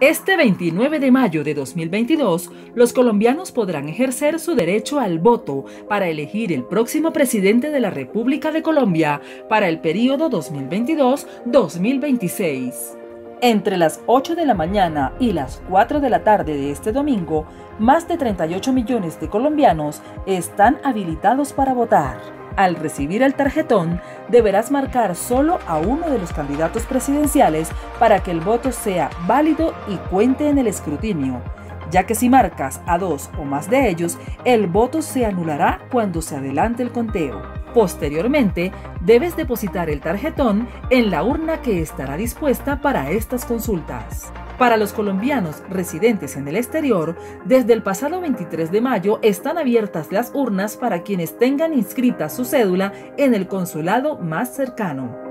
Este 29 de mayo de 2022, los colombianos podrán ejercer su derecho al voto para elegir el próximo presidente de la República de Colombia para el periodo 2022-2026. Entre las 8 de la mañana y las 4 de la tarde de este domingo, más de 38 millones de colombianos están habilitados para votar. Al recibir el tarjetón, deberás marcar solo a uno de los candidatos presidenciales para que el voto sea válido y cuente en el escrutinio, ya que si marcas a dos o más de ellos, el voto se anulará cuando se adelante el conteo. Posteriormente, debes depositar el tarjetón en la urna que estará dispuesta para estas consultas. Para los colombianos residentes en el exterior, desde el pasado 23 de mayo están abiertas las urnas para quienes tengan inscrita su cédula en el consulado más cercano.